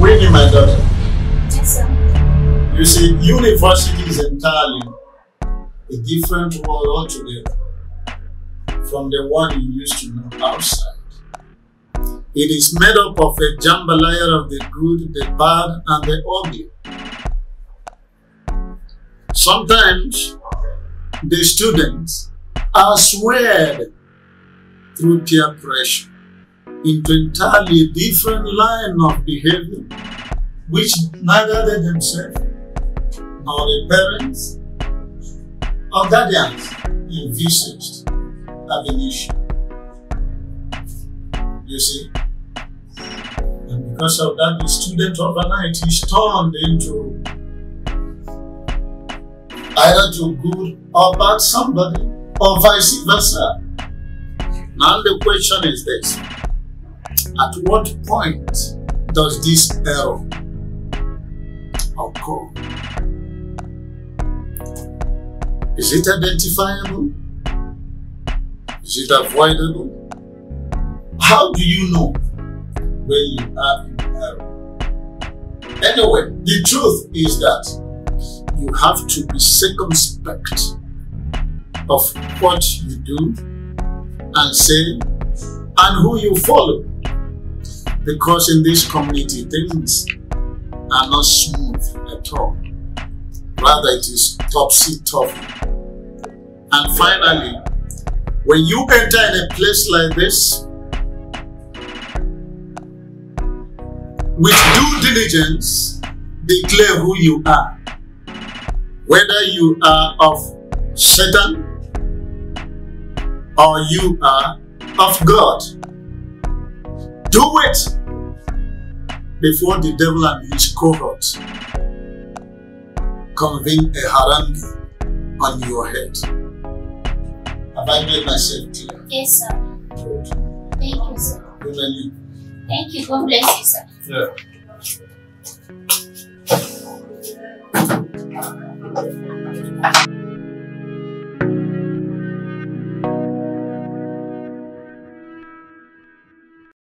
Winnie, my daughter. Yes, sir. You see, university is entirely a different world altogether from the one you used to know outside. It is made up of a jambalaya of the good, the bad, and the ugly. Sometimes the students are swayed through peer pressure into entirely different line of behavior, which neither they themselves nor their parents or guardians envisaged have an issue. You see? And because of that, the student overnight is turned into either to good or bad somebody, or vice versa. Now the question is this. At what point does this error occur? Is it identifiable? Is it avoidable? How do you know when you are in error? Anyway, the truth is that you have to be circumspect of what you do and say and who you follow. Because in this community, things are not smooth at all. Rather, it is topsy-turvy. And finally, when you enter in a place like this, with due diligence, declare who you are. Whether you are of Satan or you are of God. Do it before the devil and his cohorts convene a harangue on your head. Have I made myself clear? Yes, sir. Good. Thank you, sir. Good on you. Thank you. God bless you, sir. Yeah.